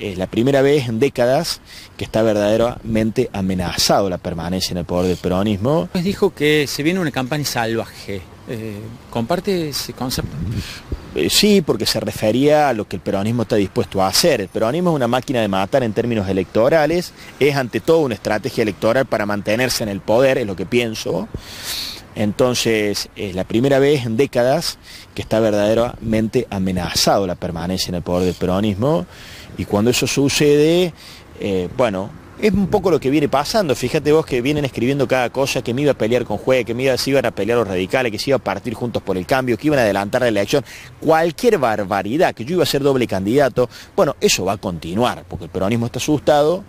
es la primera vez en décadas que está verdaderamente amenazado la permanencia en el poder del peronismo. Pues dijo que se viene una campaña salvaje. Eh, ¿Comparte ese concepto? Eh, sí, porque se refería a lo que el peronismo está dispuesto a hacer. El peronismo es una máquina de matar en términos electorales, es ante todo una estrategia electoral para mantenerse en el poder, es lo que pienso. Entonces, es la primera vez en décadas que está verdaderamente amenazado la permanencia en el poder del peronismo y cuando eso sucede, eh, bueno, es un poco lo que viene pasando. Fíjate vos que vienen escribiendo cada cosa, que me iba a pelear con Juez, que me iba, se iban a pelear los radicales, que se iba a partir juntos por el cambio, que iban a adelantar la elección. Cualquier barbaridad, que yo iba a ser doble candidato. Bueno, eso va a continuar, porque el peronismo está asustado.